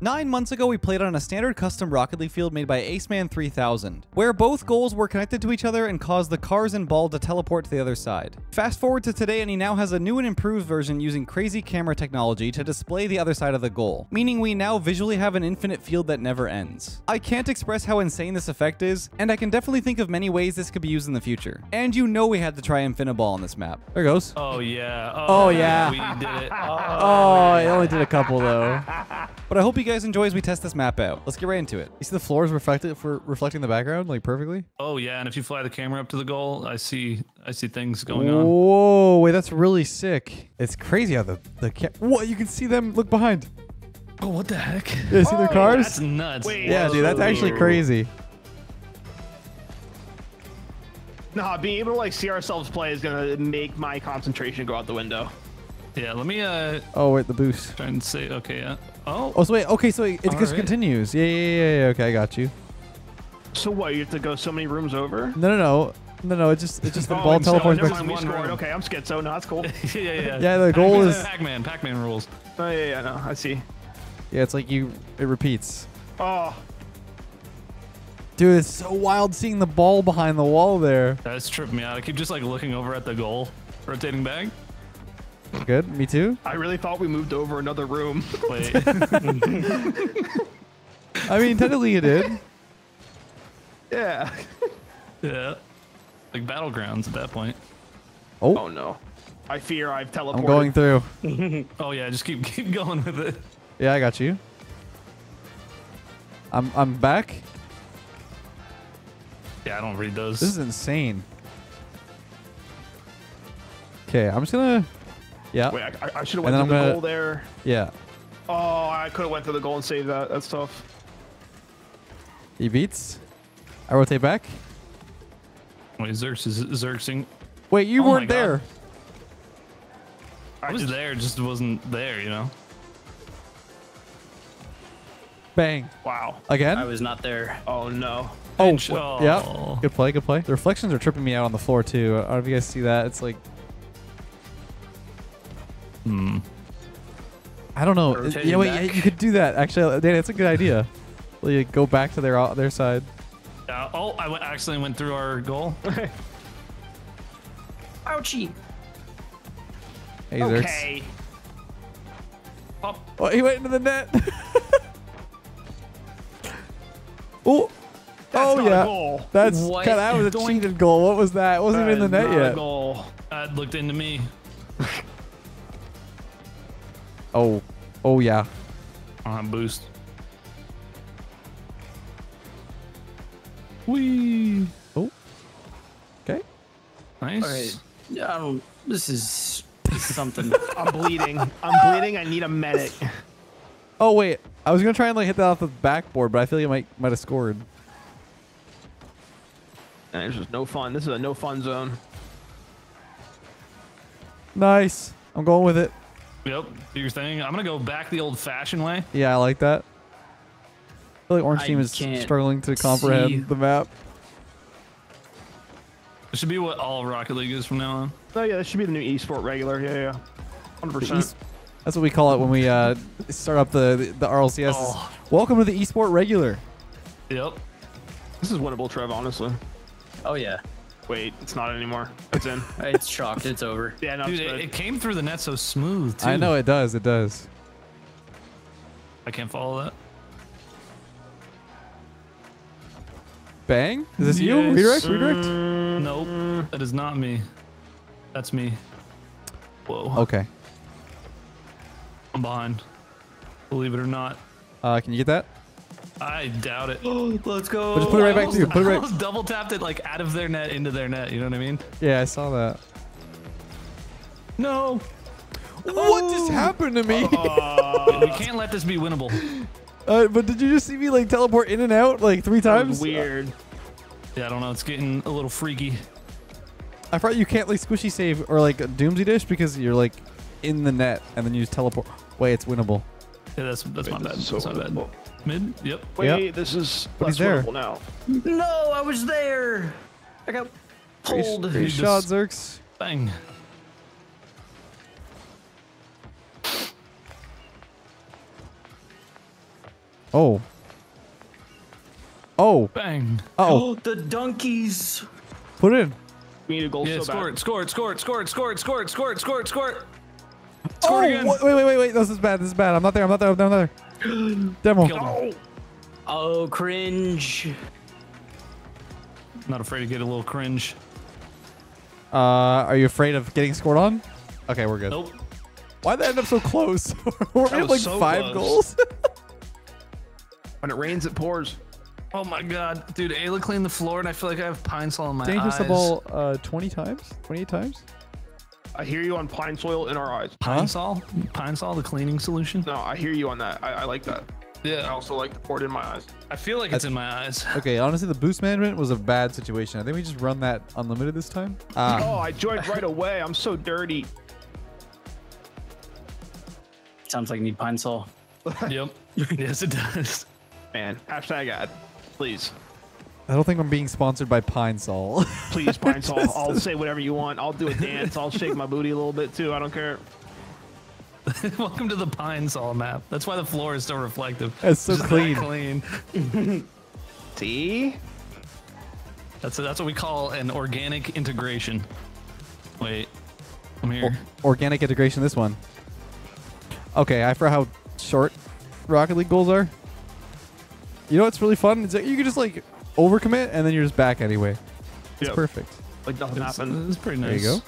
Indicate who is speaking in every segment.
Speaker 1: Nine months ago, we played on a standard custom Rocket League field made by Aceman 3000, where both goals were connected to each other and caused the cars and ball to teleport to the other side. Fast forward to today, and he now has a new and improved version using crazy camera technology to display the other side of the goal, meaning we now visually have an infinite field that never ends. I can't express how insane this effect is, and I can definitely think of many ways this could be used in the future. And you know we had to try Infiniball on this map. There goes.
Speaker 2: Oh yeah.
Speaker 1: Oh, oh, yeah.
Speaker 2: We did it.
Speaker 1: Oh, I only did a couple though. But I hope you guys enjoy as we test this map out. Let's get right into it. You see the floors reflected for reflecting the background like perfectly?
Speaker 2: Oh yeah. And if you fly the camera up to the goal, I see I see things going on.
Speaker 1: Whoa, wait, that's really sick. It's crazy how the the ca- what you can see them look behind.
Speaker 2: Oh what the heck?
Speaker 1: You see their cars?
Speaker 2: That's nuts.
Speaker 3: Wait.
Speaker 1: yeah, dude, that's actually crazy.
Speaker 3: Nah, being able to like see ourselves play is gonna make my concentration go out the window.
Speaker 2: Yeah. Let me uh
Speaker 1: Oh wait, the boost.
Speaker 2: try and say okay. Yeah. Oh.
Speaker 1: Oh, so wait, okay, so it, it just
Speaker 2: Alright.
Speaker 1: continues. Yeah, yeah, yeah, yeah. Okay, I got you.
Speaker 3: So what? You have to go so many rooms over?
Speaker 1: No, no, no, no, no. It just, it just the
Speaker 3: Oh,
Speaker 1: ball teleports back.
Speaker 3: mind, we scored.
Speaker 2: room.
Speaker 3: Okay, I'm schizo. No, that's cool.
Speaker 2: yeah, yeah, yeah.
Speaker 1: Yeah, the goal is,
Speaker 2: Pac-Man. Pac-Man rules.
Speaker 3: oh yeah, yeah, no, I see.
Speaker 1: yeah, it's like you, it repeats.
Speaker 3: Oh,
Speaker 1: Dude, it's so wild seeing the ball behind the wall there.
Speaker 2: That's tripping me out. I keep just like looking over at the goal, rotating back.
Speaker 1: Good, me too.
Speaker 3: I really thought we moved over another room.
Speaker 2: Wait.
Speaker 1: I mean, technically it did.
Speaker 3: yeah.
Speaker 2: yeah. Like battlegrounds at that point.
Speaker 1: Oh,
Speaker 3: Oh no. I fear I've teleported.
Speaker 1: I'm going through.
Speaker 2: Oh yeah. Just keep keep going with it.
Speaker 1: Yeah, I got you. I'm, I'm back.
Speaker 2: Yeah. I don't read those.
Speaker 1: This is insane. Okay, I'm just gonna. Yeah,
Speaker 3: Wait, I, I should have went
Speaker 1: then
Speaker 3: through the
Speaker 1: gonna-
Speaker 3: goal there.
Speaker 1: yeah.
Speaker 3: Oh, I could have went through the goal and saved that. That's tough.
Speaker 1: He beats. I rotate back.
Speaker 2: Wait. Zerx is Zerxing.
Speaker 1: Wait, you
Speaker 2: Oh
Speaker 1: weren't there.
Speaker 2: I was
Speaker 3: just-
Speaker 2: there, just wasn't there. You know.
Speaker 1: Bang.
Speaker 3: Wow.
Speaker 1: Again?
Speaker 4: I was not there.
Speaker 3: Oh no.
Speaker 1: oh,
Speaker 2: Bench. Oh.
Speaker 1: yeah. Good play, good play. The reflections are tripping me out on the floor, too. I don't know if you guys see that. It's like,
Speaker 2: Hmm.
Speaker 1: I don't know.
Speaker 4: Rotating
Speaker 1: Yeah, wait, yeah,
Speaker 4: back.
Speaker 1: you could do that. Actually, Danny, it's a good idea. Like, go back to their their side.
Speaker 2: Yeah. Oh, I went, actually went through our goal.
Speaker 4: Ouchie.
Speaker 1: Hey, Zerx.
Speaker 3: Okay.
Speaker 2: Pop.
Speaker 1: Oh, he went into the net. oh.
Speaker 3: That's
Speaker 1: oh yeah. That's
Speaker 4: What?
Speaker 1: God, that was a
Speaker 4: Doink.
Speaker 1: cheated goal. What was that? It wasn't
Speaker 3: That
Speaker 1: even in the net yet.
Speaker 3: Goal.
Speaker 2: That looked into me.
Speaker 1: Oh. Oh yeah.
Speaker 2: I don't boost. Wee.
Speaker 1: Oh. Okay.
Speaker 2: Nice.
Speaker 4: Okay. I don't. This is, something.
Speaker 3: I'm bleeding. I'm bleeding. I need a medic.
Speaker 1: Oh wait. I was gonna try and like hit that off the backboard, but I feel like it might might have scored.
Speaker 3: And it's just no fun. This is a no fun zone.
Speaker 1: Nice. I'm going with it.
Speaker 2: Yep. Do your thing. I'm gonna go back the old-fashioned way.
Speaker 1: Yeah, I like that. I feel like Orange
Speaker 4: I
Speaker 1: Team is struggling to comprehend
Speaker 4: see.
Speaker 1: the map.
Speaker 2: It should be what all Rocket League is from now on.
Speaker 3: Oh yeah, this should be the new esport regular. Yeah, yeah. Hundred
Speaker 1: The
Speaker 3: percent.
Speaker 1: es- That's what we call it when we uh, start up the the, the RLCS.
Speaker 2: Oh.
Speaker 1: Welcome to the esport regular.
Speaker 2: Yep.
Speaker 3: This is winnable, Trev. Honestly.
Speaker 4: oh yeah.
Speaker 3: Wait, it's not anymore. It's in.
Speaker 4: It's chalked. It's over.
Speaker 3: Yeah, no,
Speaker 2: Dude, it, it came through the net so smooth too.
Speaker 1: I know it does. It does.
Speaker 2: I can't follow that.
Speaker 1: Bang. Is this you?
Speaker 2: Yes.
Speaker 1: Redirect. Redirect.
Speaker 2: Nope. That is not me. That's me. Whoa.
Speaker 1: Okay.
Speaker 2: I'm behind. Believe it or not.
Speaker 1: Uh, can you get that?
Speaker 2: I doubt it. Let's go.
Speaker 1: But just put it right back
Speaker 2: almost-
Speaker 1: to you, put it
Speaker 2: I
Speaker 1: right-
Speaker 2: almost double tapped it like out of their net into their net. You know what I mean?
Speaker 1: Yeah, I saw that.
Speaker 2: No.
Speaker 1: What just happened to me?
Speaker 2: we can't let this be winnable.
Speaker 1: uh, but did you just see me like teleport in and out like three
Speaker 3: That
Speaker 1: times?
Speaker 3: was weird.
Speaker 2: Yeah, I don't know. It's getting a little freaky.
Speaker 1: I thought you can't like squishy save or like a doomsy dish because you're like in the net and then you just teleport. Wait, it's winnable.
Speaker 2: Yeah, that's that's my bad.
Speaker 3: this is
Speaker 2: That's
Speaker 3: so
Speaker 2: my bad.
Speaker 3: winnable.
Speaker 2: Mid. Yep.
Speaker 3: Wait, this is
Speaker 1: But he's
Speaker 3: less
Speaker 1: there.
Speaker 3: now.
Speaker 4: No, I was there. I got pulled.
Speaker 1: great
Speaker 2: You
Speaker 1: shot,
Speaker 2: just-
Speaker 1: Zerx.
Speaker 2: Bang.
Speaker 1: Oh. Oh.
Speaker 2: Bang.
Speaker 1: Oh.
Speaker 4: the donkeys.
Speaker 1: Put it in.
Speaker 3: We need a goal
Speaker 2: Yeah,
Speaker 3: so
Speaker 2: score
Speaker 3: bad.
Speaker 2: it, score it, score it, score it, score it, score it, score it, score it, score it.
Speaker 1: Oh,
Speaker 2: Score it again.
Speaker 1: wait, wait, wait, wait. This is bad. This is bad. I'm not there. I'm not there. I'm not there. Demo.
Speaker 3: Oh,
Speaker 4: Oh, cringe.
Speaker 2: Not afraid to get a little cringe.
Speaker 1: Uh, are you afraid of getting scored on? Okay, we're good.
Speaker 2: Nope.
Speaker 1: Why'd that end up so close? Weren't we
Speaker 3: That
Speaker 1: at like
Speaker 3: so
Speaker 1: five
Speaker 3: close.
Speaker 1: goals?
Speaker 3: when it rains, it pours.
Speaker 2: Oh my god, dude! Ayla cleaned the floor, and I feel like I have pine sol in my
Speaker 1: Dangerous
Speaker 2: eyes.
Speaker 1: the ball uh, 20 times? 28 times?
Speaker 3: I hear you on pine soil in our eyes.
Speaker 2: Pine
Speaker 1: Huh?
Speaker 2: sol, pine sol, the cleaning solution.
Speaker 3: No, I hear you on that. I, I like that.
Speaker 2: Yeah.
Speaker 3: I also like to pour it in my eyes.
Speaker 2: I feel like it's in my eyes.
Speaker 1: Okay, honestly, the boost management was a bad situation. I think we just run that unlimited this time. Ah,
Speaker 3: Oh, I joined right away. I'm so dirty.
Speaker 4: Sounds like you need pine sol.
Speaker 2: yep. Yes, it does.
Speaker 3: Man, hashtag ad. Please.
Speaker 1: I don't think I'm being sponsored by Pine Sol.
Speaker 3: Please, Pine Sol. I'll say whatever you want. I'll do a dance. I'll shake my booty a little bit too. I don't care.
Speaker 2: Welcome to the pine sol map. That's why the floor is so reflective.
Speaker 1: It's so
Speaker 2: Just that
Speaker 1: clean.
Speaker 2: clean.
Speaker 3: See?
Speaker 2: That's that's what we call an organic integration. Wait, I'm here.
Speaker 1: Organic integration, this one. Okay, I forgot how short Rocket League goals are. You know what's really fun? Is that you can just like overcommit and then you're just back anyway. It's
Speaker 3: Yep.
Speaker 1: perfect.
Speaker 3: Like nothing
Speaker 2: It's,
Speaker 3: happened.
Speaker 2: it's pretty
Speaker 1: There
Speaker 2: nice.
Speaker 1: you go.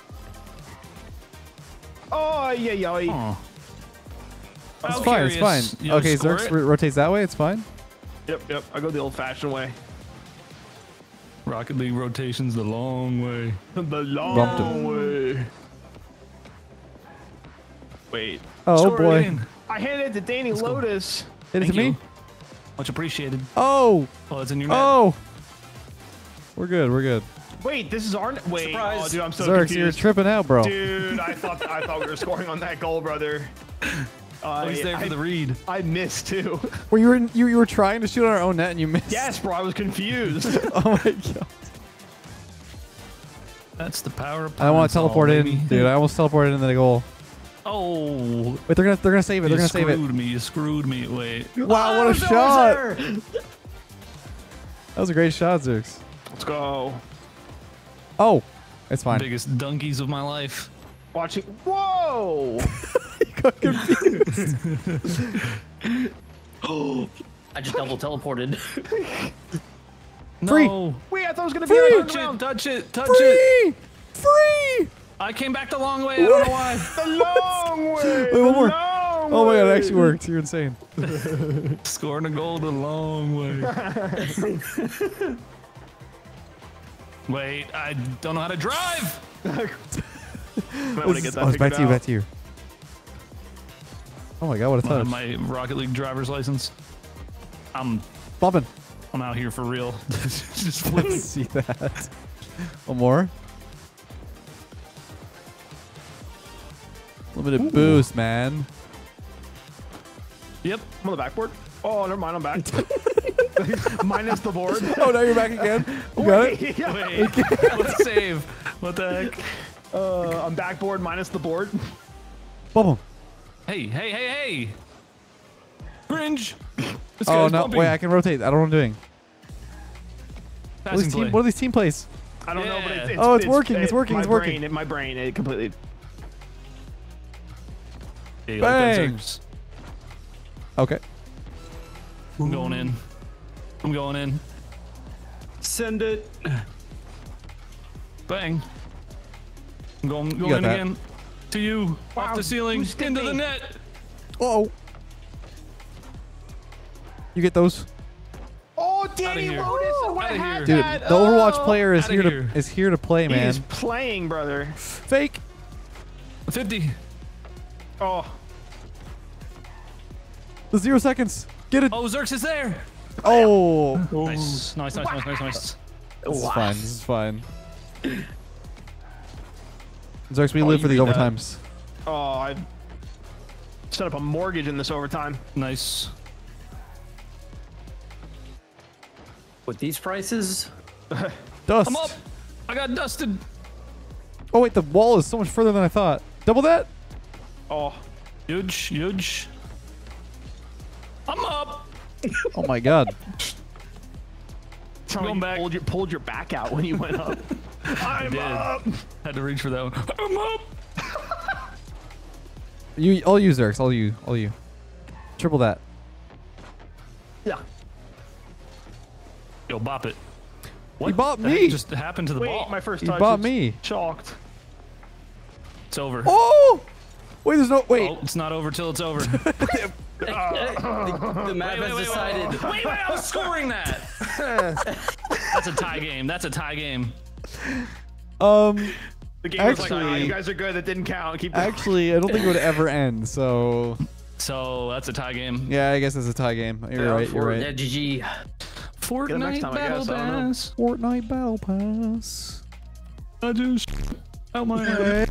Speaker 3: Oh, yeah, yeah. yeah.
Speaker 2: Aw.
Speaker 1: It's
Speaker 2: I'm
Speaker 1: fine. It's fine.
Speaker 2: You wanna
Speaker 1: Okay,
Speaker 2: score
Speaker 1: Zerx
Speaker 2: it?
Speaker 1: ro- rotates that way. It's fine.
Speaker 3: Yep, yep. I go the old fashioned way.
Speaker 2: Rocket League rotations the long way.
Speaker 3: The
Speaker 1: Bumped
Speaker 3: long way. Wait.
Speaker 1: Oh
Speaker 2: Score it
Speaker 1: boy.
Speaker 2: in.
Speaker 3: I handed it to Danny
Speaker 2: go.
Speaker 3: Lotus.
Speaker 1: Hit it
Speaker 2: Thank
Speaker 1: to
Speaker 2: you.
Speaker 1: Me.
Speaker 2: Much appreciated.
Speaker 1: Oh.
Speaker 2: Oh, it's in your net.
Speaker 1: Oh. We're good. We're good.
Speaker 3: Wait, this is our. Wait,
Speaker 4: Surprise.
Speaker 3: oh, dude, I'm so
Speaker 1: Zerx,
Speaker 3: confused.
Speaker 1: you're tripping out, bro.
Speaker 3: Dude, I thought I thought we were scoring on that goal, brother. Uh,
Speaker 2: Oh, he's there
Speaker 3: I,
Speaker 2: for the read.
Speaker 3: I missed too.
Speaker 1: Were you, were in, you you were trying to shoot on our own net and you missed?
Speaker 3: yes, bro, I was confused.
Speaker 1: Oh my god.
Speaker 2: That's the power of
Speaker 1: I want to teleport
Speaker 2: baby.
Speaker 1: in, dude. I almost teleported into the goal.
Speaker 2: Oh,
Speaker 1: Wait, they're gonna they're gonna save it. They're gonna save it.
Speaker 2: You screwed me. You screwed me. Wait.
Speaker 1: Wow, what a ah, shot! That was a great shot, Zerx.
Speaker 3: Let's go.
Speaker 1: Oh, it's fine.
Speaker 2: Biggest donkeys of my life.
Speaker 3: Watching. Whoa!
Speaker 1: Got confused.
Speaker 4: I just double teleported.
Speaker 1: Free.
Speaker 2: No.
Speaker 3: Wait, I thought it was gonna
Speaker 1: Free.
Speaker 3: be like
Speaker 2: Touch
Speaker 3: around
Speaker 2: it. Touch it. Touch it.
Speaker 1: Free! Free! Free!
Speaker 2: I came back the long way. I don't know why.
Speaker 3: the long way.
Speaker 1: Wait, one more.
Speaker 3: long
Speaker 1: Oh my god, it actually worked. You're insane.
Speaker 2: Scoring a goal the long way. Wait, I don't know how to drive.
Speaker 3: Might
Speaker 1: This
Speaker 3: want to get that
Speaker 1: oh, it's back to you, back to you. Oh my god, what a
Speaker 2: have
Speaker 1: touch.
Speaker 2: my Rocket League driver's license. I'm
Speaker 1: Bumping.
Speaker 2: I'm out here for real. Just
Speaker 1: Let's see that. One more. Limited boost, man.
Speaker 2: Yep.
Speaker 3: I'm on the backboard. Oh, never mind. I'm back. Minus the board.
Speaker 1: Oh, now you're back again. You got it?
Speaker 3: Wait, yeah.
Speaker 2: Wait. Let's save. What the heck?
Speaker 3: Uh, I'm backboard minus the board.
Speaker 1: Bump him.
Speaker 2: Hey, hey, hey, hey! Cringe. This
Speaker 1: Oh no!
Speaker 2: bumping.
Speaker 1: Wait, I can rotate. I don't know what I'm doing. What are, these team, what are these team plays?
Speaker 3: I don't know, but it's, it's
Speaker 1: Oh, it's working, it's working,
Speaker 3: my
Speaker 1: it's working.
Speaker 3: Brain, my brain, it completely.
Speaker 2: Hey, like
Speaker 1: Bang. Okay.
Speaker 2: I'm going in. I'm going in.
Speaker 4: Send it.
Speaker 2: Bang. I'm going, going in
Speaker 1: that.
Speaker 2: again. To you.
Speaker 3: Wow,
Speaker 2: Off the ceiling.
Speaker 3: who
Speaker 2: Into the
Speaker 3: me?
Speaker 2: net.
Speaker 1: Oh. You get those,
Speaker 3: Oh, Danny
Speaker 2: here.
Speaker 3: Lotus! I would had
Speaker 2: here.
Speaker 1: dude.
Speaker 3: that.
Speaker 1: The Overwatch
Speaker 3: Oh.
Speaker 1: player is
Speaker 2: outta
Speaker 1: here to
Speaker 2: here.
Speaker 1: is here to play,
Speaker 3: He
Speaker 1: man.
Speaker 3: is playing, brother.
Speaker 1: Fake.
Speaker 2: 50.
Speaker 3: Oh,
Speaker 1: The zero seconds. Get it.
Speaker 2: Oh, Zerx is there.
Speaker 1: Oh.
Speaker 2: Nice. Nice, nice, nice, nice, nice.
Speaker 1: This is fine. This is fine. Zarks, we
Speaker 3: Oh,
Speaker 1: live for the
Speaker 3: read that.
Speaker 1: overtimes.
Speaker 3: oh, I set up a mortgage in this overtime.
Speaker 2: Nice.
Speaker 4: With these prices,
Speaker 1: Dust.
Speaker 2: I'm up. I got dusted.
Speaker 1: Oh wait, the wall is so much further than I thought. Double that.
Speaker 3: Oh,
Speaker 2: Huge, huge. I'm up.
Speaker 1: Oh my god.
Speaker 3: Tell me
Speaker 2: going
Speaker 3: you
Speaker 2: back.
Speaker 3: Pulled your, pulled your back out when you went up. I'm
Speaker 2: did.
Speaker 3: up.
Speaker 2: Had to reach for that one. I'm up.
Speaker 1: You, all you, Zerx. All you, all you. Triple that.
Speaker 3: Yeah.
Speaker 2: Yo, bop it. What
Speaker 1: He bought
Speaker 2: the heck
Speaker 1: me.
Speaker 2: just happened to the
Speaker 3: Wait,
Speaker 2: ball?
Speaker 3: my first
Speaker 1: He
Speaker 3: touch.
Speaker 1: bought me.
Speaker 3: Chalked.
Speaker 2: It's over.
Speaker 1: Oh! Wait, there's no. Wait.
Speaker 2: Oh, it's not over till it's over.
Speaker 4: The, the map has decided.
Speaker 2: Wait, wait, I was scoring that. That's a tie game. That's a tie game.
Speaker 1: Um.
Speaker 3: The game was like,
Speaker 1: Actually-
Speaker 3: ah, you guys are good. That didn't count. Keep going.
Speaker 1: Actually, I don't think it would ever end. So
Speaker 2: So that's a tie game.
Speaker 1: yeah, I guess it's a tie game. You're
Speaker 3: Yeah,
Speaker 1: right. You're right.
Speaker 4: Yeah,
Speaker 1: right.
Speaker 4: GG.
Speaker 2: Fortnite
Speaker 3: time,
Speaker 2: battle
Speaker 3: guess, I don't know.
Speaker 2: pass.
Speaker 1: Fortnite Battle Pass.
Speaker 2: I just out my head.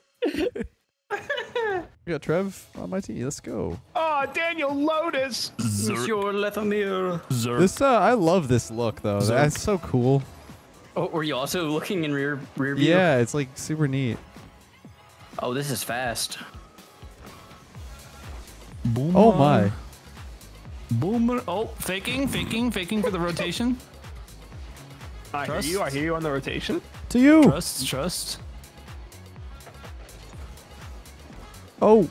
Speaker 1: We got Trev on my team. Let's go.
Speaker 3: Oh, Daniel Lotus.
Speaker 4: Monsieur Lethamyr.
Speaker 2: Zerk.
Speaker 1: This uh, I love this look though. That's so cool.
Speaker 4: Oh, were you also looking in rear rear view?
Speaker 1: Yeah, it's like super neat.
Speaker 4: Oh, this is fast.
Speaker 2: Boomer.
Speaker 1: Oh my.
Speaker 2: Boomer. Oh, faking, faking, faking for the rotation.
Speaker 3: I hear you. I hear you on the rotation.
Speaker 1: To you.
Speaker 2: Trust, trust.
Speaker 1: Oh.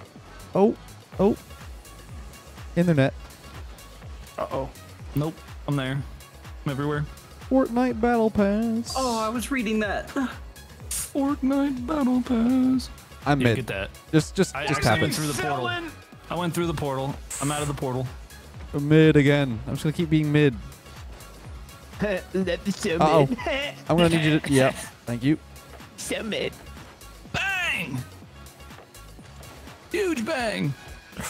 Speaker 1: Oh. Oh. Internet.
Speaker 3: Uh oh.
Speaker 2: Nope, I'm there. I'm everywhere.
Speaker 1: Fortnite Battle Pass.
Speaker 4: Oh, I was reading that.
Speaker 2: Fortnite battle pass.
Speaker 1: I'm
Speaker 2: Yeah,
Speaker 1: mid.
Speaker 2: get that.
Speaker 1: Just, just,
Speaker 2: I
Speaker 1: just
Speaker 2: actually
Speaker 1: tap it.
Speaker 2: through the portal. I went through the portal. I'm out of the portal.
Speaker 1: I'm mid again. I'm just gonna keep being mid.
Speaker 3: That's so
Speaker 1: Uh-oh.
Speaker 3: mid.
Speaker 1: I'm gonna need you to. Yep. Thank you.
Speaker 3: so mid.
Speaker 2: Bang! Huge bang!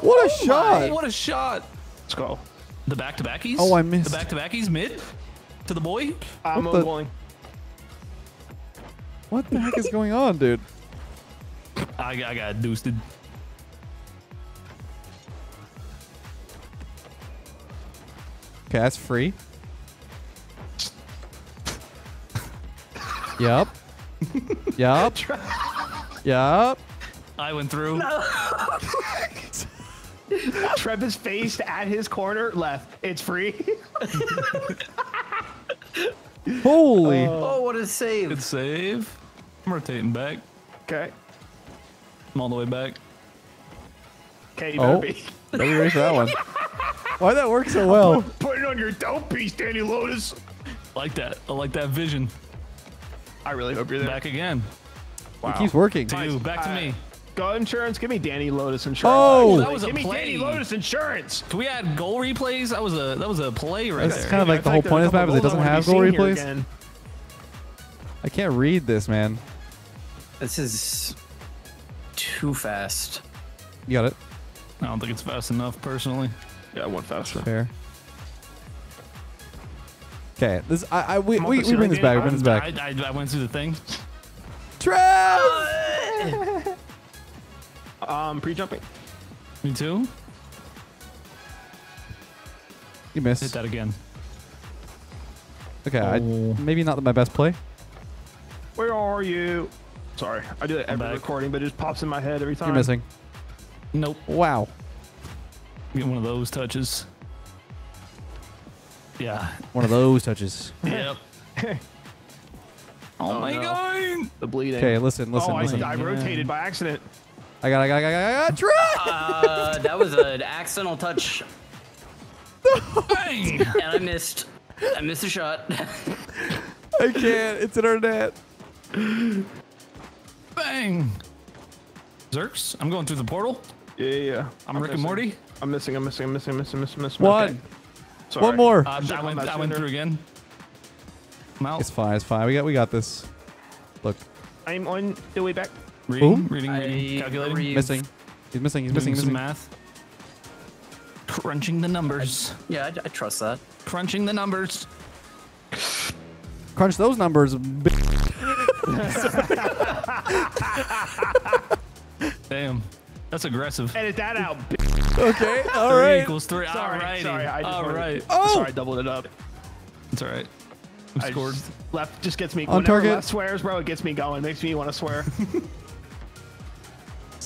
Speaker 1: What a oh shot!
Speaker 2: What a shot!
Speaker 3: Let's go.
Speaker 2: The back to backies?
Speaker 1: Oh, I missed.
Speaker 2: The back to backies mid? To the boy?
Speaker 3: I'm
Speaker 1: What the-
Speaker 3: going.
Speaker 1: What the heck is going on, dude?
Speaker 2: I, I got boosted.
Speaker 1: Okay, that's free. Yup. yup. Yup.
Speaker 2: I went through.
Speaker 3: Trev is faced at his corner left. It's free.
Speaker 1: Holy.
Speaker 4: Oh, what a save.
Speaker 2: Good save. I'm rotating back.
Speaker 3: okay.
Speaker 2: I'm all the way back.
Speaker 3: Okay, you better
Speaker 1: Oh.
Speaker 3: be.
Speaker 1: Are we ready for that one? Why'd that work so well?
Speaker 3: Put it on your dope piece, Danny Lotus.
Speaker 2: Like that. I like that vision.
Speaker 3: I really hope you're there.
Speaker 2: Back again. Wow.
Speaker 1: It keeps working.
Speaker 2: To you. Back to
Speaker 3: Uh,
Speaker 2: me.
Speaker 3: Go insurance. Give me Danny Lotus insurance.
Speaker 1: Oh!
Speaker 2: That was a
Speaker 3: Give me
Speaker 2: play.
Speaker 3: Danny Lotus insurance.
Speaker 2: Can we add goal replays? That was a that was a play right
Speaker 1: That's
Speaker 2: there.
Speaker 1: kind of like the whole point of this map is it doesn't have goal replays. I can't read this, man.
Speaker 4: This is too fast.
Speaker 1: You got it.
Speaker 2: I don't think it's fast enough personally.
Speaker 3: Yeah, I went faster.
Speaker 1: Fair. Okay, this I, I we, we, we bring this back. We bring this back.
Speaker 2: I, I, I went through the thing.
Speaker 1: Trev!
Speaker 3: Um, pre-jumping.
Speaker 2: Me too.
Speaker 1: You missed.
Speaker 2: Hit that again.
Speaker 1: Okay, I,
Speaker 2: Oh.
Speaker 1: maybe not my best play.
Speaker 3: Where are you? Sorry, I do that every recording, but it just pops in my head every time.
Speaker 1: You're missing.
Speaker 2: Nope.
Speaker 1: Wow.
Speaker 2: Get one of those touches. Yeah.
Speaker 1: One of those touches.
Speaker 2: Yep. oh,
Speaker 3: Oh,
Speaker 2: my
Speaker 3: no.
Speaker 2: god.
Speaker 3: The bleeding.
Speaker 1: Okay, listen, listen,
Speaker 3: oh, I,
Speaker 1: listen.
Speaker 3: I
Speaker 2: Yeah.
Speaker 3: rotated by accident.
Speaker 1: I got, I got, I got, I got, I Trev!
Speaker 4: Uh, that was an accidental touch,
Speaker 2: Bang!
Speaker 4: and I missed. I missed a shot.
Speaker 1: I can't. It's internet.
Speaker 2: Bang! Zerx, I'm going through the portal.
Speaker 3: Yeah, yeah, yeah.
Speaker 2: I'm, Rick and. Morty.
Speaker 3: I'm missing. I'm missing. I'm missing. I'm missing. Missing. Missing.
Speaker 1: One.
Speaker 3: Okay. Sorry.
Speaker 1: One more.
Speaker 2: Uh, I went.
Speaker 3: that
Speaker 2: I went through again. I'm out.
Speaker 1: It's fine. It's fine. We got, we got this. Look,
Speaker 3: I'm on the way back.
Speaker 2: Reading,
Speaker 1: Who?
Speaker 2: reading, reading,
Speaker 4: I
Speaker 2: calculating,
Speaker 4: re-
Speaker 1: missing. He's missing. He's missing. He's
Speaker 2: some
Speaker 1: missing.
Speaker 2: math. Crunching the numbers.
Speaker 4: Yeah, I, I trust that.
Speaker 2: Crunching the numbers.
Speaker 1: Crunch those numbers.
Speaker 2: Damn, that's aggressive.
Speaker 3: Edit that out.
Speaker 1: Okay. All
Speaker 2: Three
Speaker 1: right.
Speaker 2: equals three.
Speaker 3: Sorry.
Speaker 2: Alrighty.
Speaker 3: Sorry. I just
Speaker 2: All
Speaker 3: wanted-
Speaker 2: right.
Speaker 1: Oh!
Speaker 3: Sorry, I doubled it up.
Speaker 2: It's all right. I'm
Speaker 3: I
Speaker 2: scored.
Speaker 3: just- left just gets me.
Speaker 1: On target.
Speaker 3: Left swears, bro. It gets me going. Makes me want to swear.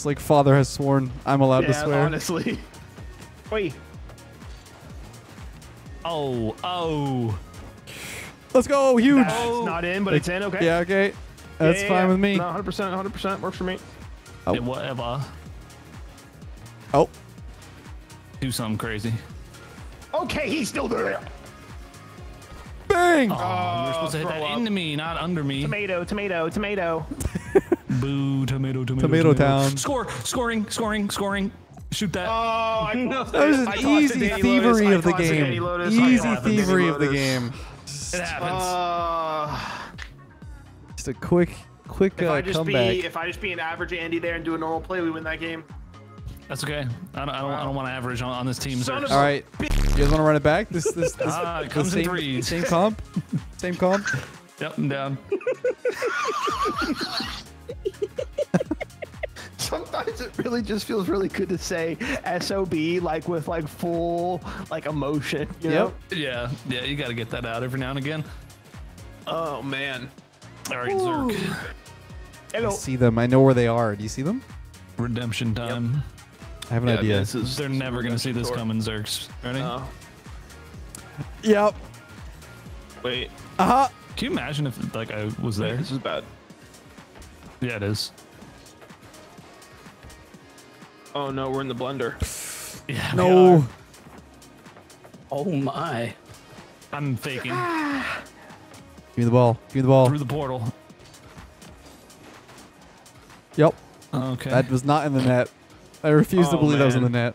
Speaker 1: Yes, like father has sworn. I'm allowed to
Speaker 3: Yeah,
Speaker 1: swear.
Speaker 3: honestly. Wait.
Speaker 2: Oh, oh.
Speaker 1: Let's go, huge.
Speaker 3: That's oh. not in, but it's in. Okay.
Speaker 1: Yeah, okay. That's
Speaker 3: Yeah, yeah,
Speaker 1: fine with me.
Speaker 3: No, 100%, 100% works for me.
Speaker 1: Oh.
Speaker 2: Yeah, whatever.
Speaker 1: Oh,
Speaker 2: Do something crazy.
Speaker 3: Okay, he's still there.
Speaker 1: bang!
Speaker 2: Oh, you were supposed to hit
Speaker 3: oh,
Speaker 2: that
Speaker 3: up.
Speaker 2: into me, not under me.
Speaker 3: Tomato, tomato, tomato.
Speaker 2: Boo, tomato, tomato,
Speaker 1: Tomato Town.
Speaker 2: Score, scoring, scoring, scoring. Shoot that.
Speaker 3: Oh, I know.
Speaker 1: that was an
Speaker 3: tossed
Speaker 1: easy thievery
Speaker 3: Lotus.
Speaker 1: of the
Speaker 3: I tossed it Danny
Speaker 1: game.
Speaker 3: Lotus.
Speaker 1: Easy
Speaker 3: tossed it Danny
Speaker 1: thievery of the game.
Speaker 2: it happens.
Speaker 3: Uh,
Speaker 1: Just a quick, quick
Speaker 3: if
Speaker 1: uh,
Speaker 3: I just
Speaker 1: comeback.
Speaker 3: be if I just be an average Andy there and do a normal play, we win that game.
Speaker 2: That's okay. I don't, I don't, I don't want to average on, on this team.
Speaker 3: Son
Speaker 2: Zerx.
Speaker 3: of a-
Speaker 1: All right, you guys want to run it back? This, this, this
Speaker 2: Ah, it
Speaker 1: the
Speaker 2: comes in
Speaker 1: same,
Speaker 2: threes.
Speaker 1: same comp, same comp.
Speaker 2: Yep, I'm down.
Speaker 3: Sometimes it really just feels really good to say SOB like with like full like emotion. You know?
Speaker 2: Yeah, yeah, you got to get that out every now and again.
Speaker 3: Oh man.
Speaker 2: All right, Zerk.
Speaker 1: I see them. I know where they are. Do you see them?
Speaker 2: Redemption time.
Speaker 1: I have an
Speaker 3: Yeah,
Speaker 1: idea.
Speaker 3: this is-
Speaker 2: They're never going to see this
Speaker 3: Sure.
Speaker 2: coming, Zerx. Ready?
Speaker 3: Uh,
Speaker 1: Yep.
Speaker 3: wait,
Speaker 1: Uh huh.
Speaker 2: Can you imagine if like I was there?
Speaker 3: this is bad.
Speaker 2: Yeah, it is.
Speaker 3: Oh no, we're in the blender.
Speaker 2: Yeah. we
Speaker 1: No.
Speaker 2: are.
Speaker 4: Oh my.
Speaker 2: I'm faking ah.
Speaker 1: Give me the ball. Give me the ball.
Speaker 2: through the portal.
Speaker 1: Yep.
Speaker 2: Okay.
Speaker 1: That was not in the net. I refuse to
Speaker 3: Oh,
Speaker 1: believe that was in the net.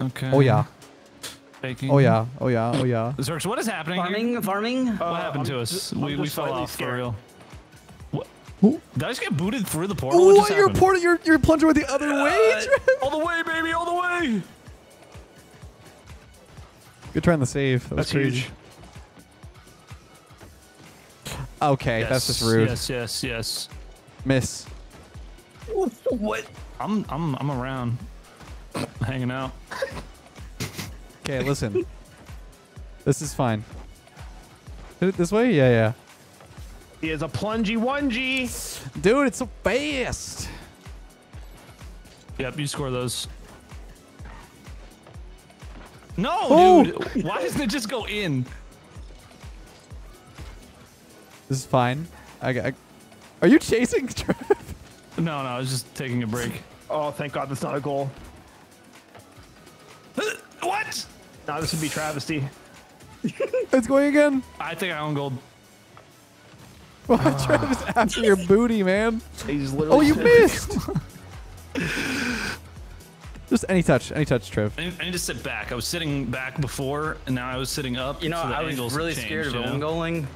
Speaker 2: okay.
Speaker 1: Oh yeah.
Speaker 2: Faking.
Speaker 1: Oh yeah. Oh yeah. Oh yeah.
Speaker 2: Zerx, what is happening? here?
Speaker 4: Farming, farming.
Speaker 2: What
Speaker 3: Uh,
Speaker 2: happened to
Speaker 3: I'm
Speaker 2: us?
Speaker 3: I'm
Speaker 2: we we fell
Speaker 3: slightly
Speaker 2: off for
Speaker 3: scared.
Speaker 2: real. What?
Speaker 1: Who?
Speaker 2: Did I just get booted through the portal? What
Speaker 1: Oh, you're
Speaker 2: happened?
Speaker 1: porting. You're you're plunging with the other way.
Speaker 2: All the way, baby, all the way.
Speaker 1: Good try on the save. That was
Speaker 3: That's
Speaker 1: crazy.
Speaker 3: huge.
Speaker 1: Okay, that's just rude.
Speaker 2: Yes, yes, yes.
Speaker 1: Miss.
Speaker 4: What?
Speaker 2: I'm I'm I'm around, hanging out.
Speaker 1: Okay, listen. this is fine. Hit it this way? Yeah, yeah.
Speaker 3: He is a plungy onesie.
Speaker 1: Dude, it's so fast.
Speaker 2: Yep, you score those. No,
Speaker 1: Oh!
Speaker 2: dude. Why doesn't it just go in?
Speaker 1: This is fine. I, I, are you chasing Trev?
Speaker 2: No, no, I was just taking a break.
Speaker 3: Oh, thank God that's not a goal.
Speaker 2: What?
Speaker 3: Now this would be travesty.
Speaker 1: it's going again.
Speaker 2: I think I own gold.
Speaker 1: Trev is ah. after your booty, man.
Speaker 3: He's.
Speaker 1: Oh, you missed. Just any touch, any touch, Trev.
Speaker 2: I need, I need to sit back. I was sitting back before, and now I was sitting up.
Speaker 4: You know,
Speaker 2: so the
Speaker 4: I was really
Speaker 2: have
Speaker 4: scared of
Speaker 2: changed,
Speaker 4: own
Speaker 2: you know?
Speaker 4: goaling.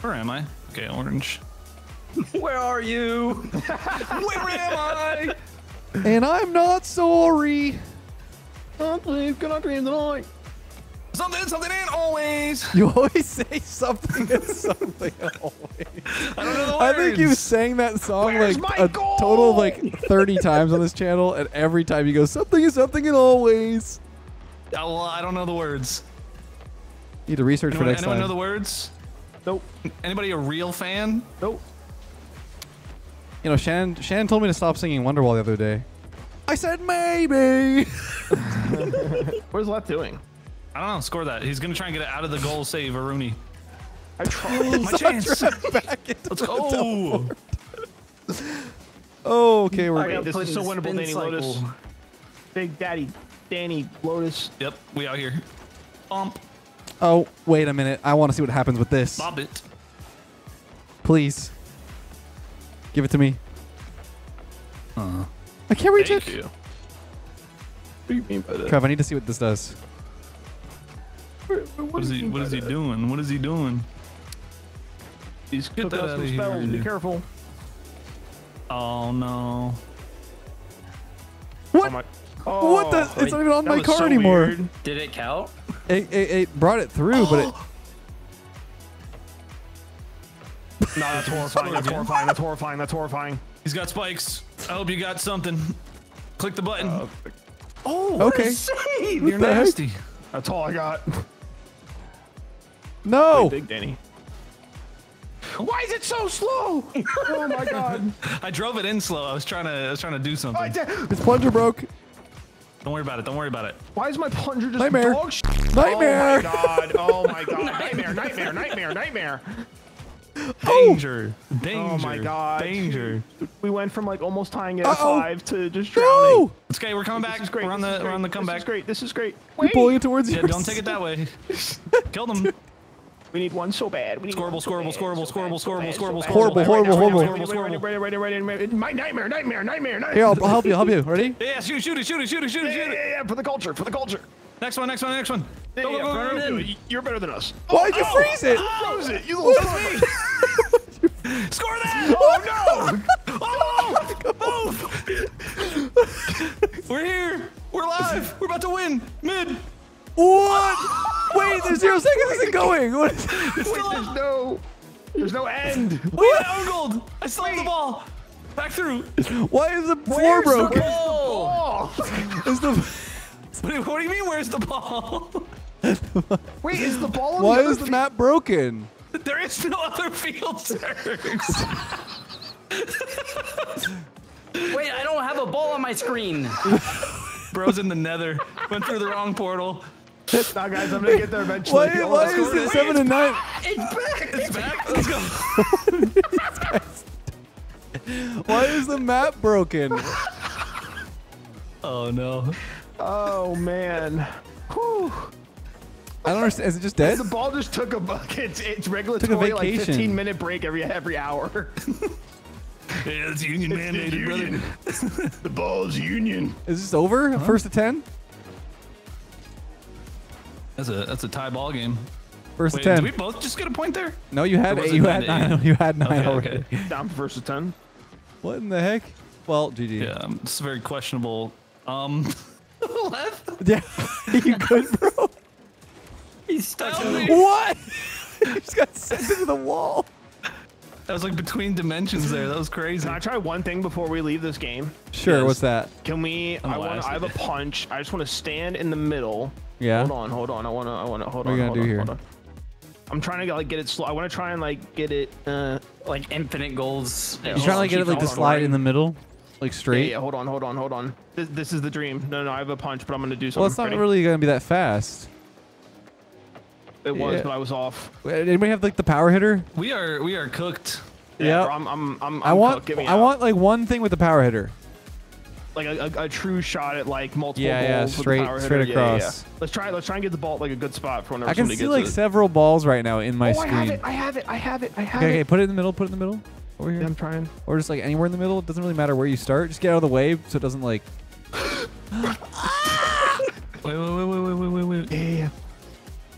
Speaker 2: Where am I? Okay, orange.
Speaker 4: Where are you?
Speaker 2: Where am I?
Speaker 1: And I'm not sorry.
Speaker 3: Oh, please, good on dream tonight.
Speaker 2: Something, something, and always.
Speaker 1: You always say something and something always.
Speaker 2: I don't know the words.
Speaker 1: I think you sang that song
Speaker 3: Where's
Speaker 1: like a
Speaker 3: goal?
Speaker 1: total of like 30 times on this channel, and every time you go something is something and always.
Speaker 2: Oh, well, I don't know the words.
Speaker 1: Need to research
Speaker 2: Anyone,
Speaker 1: for next
Speaker 2: anyone
Speaker 1: time.
Speaker 2: know the words?
Speaker 3: Nope.
Speaker 2: Anybody a real fan?
Speaker 3: Nope.
Speaker 1: you know, Shannon. Shannon told me to stop singing Wonderwall the other day. I said maybe.
Speaker 3: What is Left doing?
Speaker 2: I don't know. Score that. He's gonna try and get it out of the goal save, Rooney.
Speaker 3: I tried.
Speaker 2: My chance.
Speaker 1: Back into
Speaker 2: Let's go.
Speaker 1: Oh, okay, we're
Speaker 3: Wait,
Speaker 1: good.
Speaker 3: this is
Speaker 4: in
Speaker 3: so
Speaker 4: the
Speaker 3: winnable,
Speaker 4: spin
Speaker 3: Danny Lotus. Big Daddy, Danny Lotus.
Speaker 2: Yep, we out here. Bump,
Speaker 1: Oh, wait a minute. I want to see what happens with this.
Speaker 2: bob it.
Speaker 1: Please. Give it to me.
Speaker 2: Uh,
Speaker 1: I can't reach
Speaker 2: thank
Speaker 1: it.
Speaker 2: you.
Speaker 3: What do you mean by that?
Speaker 1: Trev, I need to see what this does.
Speaker 2: What is he? What is he doing? What is he doing?
Speaker 3: He's
Speaker 2: Get
Speaker 3: cooking
Speaker 2: that
Speaker 3: up some
Speaker 2: outta here,
Speaker 3: spells. Be careful.
Speaker 2: Oh no.
Speaker 1: What?
Speaker 3: Oh my.
Speaker 1: what the?
Speaker 3: Oh,
Speaker 1: It's not even on my car
Speaker 3: so
Speaker 1: anymore.
Speaker 3: weird.
Speaker 4: Did it count?
Speaker 1: It, it, it brought it through, but it.
Speaker 3: No, that's horrifying. That's horrifying. That's horrifying. That's horrifying.
Speaker 2: He's got spikes. I hope you got something. Click the button.
Speaker 4: Uh, oh,
Speaker 1: Okay.
Speaker 4: Save.
Speaker 2: You're
Speaker 1: the heck?
Speaker 2: nasty.
Speaker 3: That's all I got.
Speaker 1: No.
Speaker 3: Big Danny. Why is it so slow? oh my god.
Speaker 2: I drove it in slow. I was trying to. I was trying to do something.
Speaker 3: I did-
Speaker 1: His plunger broke.
Speaker 2: Don't worry about it. Don't worry about it.
Speaker 3: Why is my plunger just
Speaker 1: Nightmare.
Speaker 3: dog?
Speaker 1: Nightmare.
Speaker 3: Oh my god. Oh my god. nightmare, nightmare, nightmare, nightmare.
Speaker 2: Danger. Oh! Danger.
Speaker 3: Oh my god.
Speaker 2: Danger.
Speaker 3: We went from like almost tying at
Speaker 1: Uh-oh.
Speaker 3: five to just drowning.
Speaker 1: No.
Speaker 2: It's okay. We're coming back.
Speaker 3: This is great.
Speaker 2: We're on
Speaker 3: this
Speaker 2: the we're on the comeback.
Speaker 3: This is great. This is great.
Speaker 1: You're pulling it towards
Speaker 2: Yeah,
Speaker 1: you.
Speaker 2: don't take it that way. Kill them.
Speaker 3: We need one so bad. We need
Speaker 2: Scorable,
Speaker 3: one so
Speaker 2: scorable,
Speaker 3: bad,
Speaker 2: scorable,
Speaker 3: so
Speaker 2: scorable, scorable, scorable,
Speaker 3: bad,
Speaker 1: Horrible,
Speaker 3: so bad.
Speaker 1: horrible,
Speaker 3: Right now,
Speaker 1: horrible.
Speaker 3: My nightmare, nightmare, nightmare, nightmare.
Speaker 1: Here, I'll, I'll help you. I'll help you. Ready?
Speaker 2: Yeah, shoot, shoot it, shoot it, shoot it, shoot
Speaker 3: Yeah,
Speaker 2: it,
Speaker 3: yeah,
Speaker 2: shoot it.
Speaker 3: yeah, yeah, for the culture, for the culture.
Speaker 2: Next one, next one, next one.
Speaker 3: Yeah,
Speaker 2: Go, go, go, go, go.
Speaker 3: You're better than us.
Speaker 1: Why'd you freeze it?
Speaker 3: You froze it. You little dummy.
Speaker 2: Score that!
Speaker 3: Oh no!
Speaker 2: Oh! Move! We're here. We're live. We're about to win. Mid.
Speaker 1: What? Wait, there's zero seconds. Is it going? What is
Speaker 2: It's still
Speaker 3: There's no, there's no end.
Speaker 2: We got own gold. I still have the ball. Back through.
Speaker 1: Why is the floor broken?
Speaker 3: Oh,
Speaker 1: Is the
Speaker 2: What do, you, what do you mean? Where's the ball?
Speaker 3: wait, is the ball? on
Speaker 1: why
Speaker 3: the
Speaker 1: is the map broken?
Speaker 2: there is no other field, sir.
Speaker 4: Wait, I don't have a ball on my screen.
Speaker 2: Bro's in the nether. Went through the wrong portal.
Speaker 3: Nah, guys, I'm gonna get there eventually.
Speaker 1: Why,
Speaker 3: Oh,
Speaker 1: why is it seven and nine?
Speaker 4: It's back.
Speaker 2: It's back. Let's go.
Speaker 1: Why is the map broken?
Speaker 2: Oh no.
Speaker 3: Oh man. Whew.
Speaker 1: I don't understand. Is it just dead?
Speaker 3: The ball just took a bucket. It's, it's regulatory like
Speaker 1: vacation.
Speaker 3: 15 minute break every every hour.
Speaker 2: Yeah, it's union mandated, brother.
Speaker 3: the ball's union.
Speaker 1: Is this over? First to ten?
Speaker 2: That's a that's a tie ball game.
Speaker 1: First
Speaker 2: Wait,
Speaker 1: to ten.
Speaker 2: did we both just get a point there?
Speaker 1: No, you had eight. You had
Speaker 2: nine
Speaker 1: nine.
Speaker 2: eight?
Speaker 1: You had nine
Speaker 2: Okay,
Speaker 1: already.
Speaker 2: okay.
Speaker 3: Down versus 10.
Speaker 1: What in the heck? Well, GG.
Speaker 2: Yeah, it's very questionable. Um, left.
Speaker 1: Yeah. you good, bro?
Speaker 4: He's stuck. In the-
Speaker 1: What? you just got sent into the wall.
Speaker 2: That was like between dimensions there. That was crazy.
Speaker 3: Can I try one thing before we leave this game?
Speaker 1: Sure.
Speaker 2: Yes.
Speaker 1: What's that?
Speaker 3: Can we?
Speaker 2: I'm
Speaker 3: I want. I have a punch. I just want to stand in the middle.
Speaker 1: Yeah.
Speaker 3: Hold on. Hold on. I want to. I want to. Hold
Speaker 1: What are
Speaker 3: on.
Speaker 1: you gonna
Speaker 3: hold
Speaker 1: do
Speaker 3: on,
Speaker 1: here?
Speaker 3: hold on. I'm trying to like get it slow. I want to try and like get it. Uh,
Speaker 4: Like infinite goals.
Speaker 3: Yeah,
Speaker 1: You
Speaker 3: hold
Speaker 1: trying to like get it like to slide
Speaker 3: right.
Speaker 1: in the middle, like straight?
Speaker 3: yeah. Hold on. Hold on. Hold on. This, this is the dream. No, no. I have a punch, but I'm gonna do something.
Speaker 1: Well, it's not
Speaker 3: Ready?
Speaker 1: really gonna be that fast.
Speaker 3: It was,
Speaker 1: yeah.
Speaker 3: but I was off.
Speaker 1: Wait, Anybody have like the power hitter?
Speaker 2: We are we are cooked.
Speaker 1: Yeah.
Speaker 3: bro, I'm. I'm. I'm.
Speaker 1: I
Speaker 3: I'm
Speaker 1: want.
Speaker 3: cooked. Get me
Speaker 1: I
Speaker 3: out.
Speaker 1: want like one thing with the power hitter.
Speaker 3: like a, a, a true shot at like multiple
Speaker 1: Yeah, yeah,
Speaker 3: goals with the
Speaker 1: straight-
Speaker 3: power
Speaker 1: straight
Speaker 3: hitter. Yeah, yeah,
Speaker 1: across.
Speaker 3: yeah. Let's try. Let's try and get the ball at, like a good spot for whenever
Speaker 1: I can
Speaker 3: somebody
Speaker 1: see
Speaker 3: gets
Speaker 1: like
Speaker 3: it.
Speaker 1: several balls right now in my
Speaker 3: oh, I have
Speaker 1: screen.
Speaker 3: it. I have it. I have it. I have
Speaker 1: Okay, okay, put it in the middle. Put it in the middle. Over here.
Speaker 3: Yeah, I'm trying.
Speaker 1: Or just like anywhere in the middle. It doesn't really matter where you start. Just get out of the way so it doesn't like.
Speaker 2: Wait, wait, wait, wait, wait, wait, wait, wait.
Speaker 3: Yeah, yeah. yeah.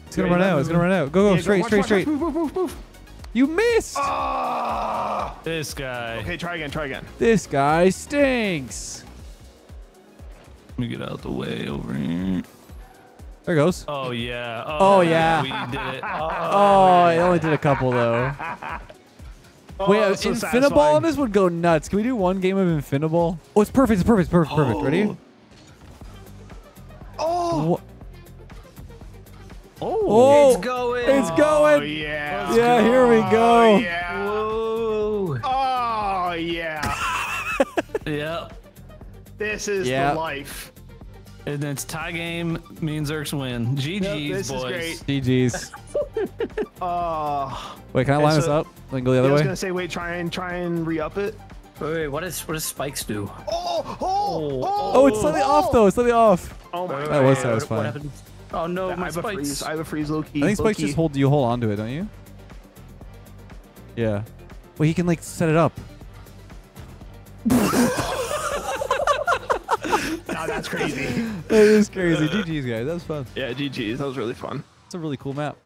Speaker 1: It's gonna run
Speaker 3: yeah,
Speaker 1: out. It's gonna run out. Go, go,
Speaker 3: Yeah, go,
Speaker 1: straight,
Speaker 3: watch,
Speaker 1: straight,
Speaker 3: watch,
Speaker 1: straight.
Speaker 3: watch, Move, move, move, move.
Speaker 1: You missed.
Speaker 3: Ah!
Speaker 2: This guy.
Speaker 3: Okay, try again. Try again.
Speaker 1: This guy stinks.
Speaker 2: Let me get out the way over here.
Speaker 1: There it goes.
Speaker 2: Oh yeah.
Speaker 1: Oh, yeah.
Speaker 2: We did it.
Speaker 1: Oh, I only did a couple though. Wait,
Speaker 3: Oh,
Speaker 1: uh,
Speaker 3: so
Speaker 1: Infiniball on this would go nuts. Can we do one game of Infiniball? Oh, it's perfect. It's perfect. It's perfect. Perfect. Ready?
Speaker 3: Oh.
Speaker 1: Wha-
Speaker 3: Oh.
Speaker 1: Oh,
Speaker 4: It's going.
Speaker 1: It's
Speaker 3: Oh,
Speaker 1: going.
Speaker 3: yeah.
Speaker 1: Yeah, here we
Speaker 3: Oh,
Speaker 1: go.
Speaker 3: yeah.
Speaker 4: Whoa.
Speaker 3: Oh yeah.
Speaker 2: Yep.
Speaker 3: This is
Speaker 1: Yeah.
Speaker 3: the life.
Speaker 2: And it's tie game. Me and Zerx win. GG's,
Speaker 3: this is
Speaker 2: boys.
Speaker 3: great.
Speaker 1: GG's.
Speaker 3: Oh.
Speaker 1: Wait, can I line
Speaker 3: It's
Speaker 1: this up? Then go the
Speaker 3: I
Speaker 1: other
Speaker 3: was
Speaker 1: way.
Speaker 3: gonna say, wait, try and try and re-up it.
Speaker 4: Wait, wait, what is what does spikes do?
Speaker 3: Oh, oh, oh,
Speaker 1: Oh, it's slightly off though. It's slightly off.
Speaker 3: Oh my god.
Speaker 1: That was
Speaker 3: God.
Speaker 1: satisfying.
Speaker 4: Oh no,
Speaker 3: I
Speaker 4: my
Speaker 3: have a freeze. I have a freeze low key.
Speaker 1: I think
Speaker 3: low
Speaker 1: spikes
Speaker 3: key.
Speaker 1: just hold you hold on to it, don't you? Yeah. Well, he can like set it up.
Speaker 3: Nah, that's crazy.
Speaker 1: That is crazy. GG's guys. That was fun.
Speaker 3: yeah, GG's. That was really fun.
Speaker 1: It's a really cool map.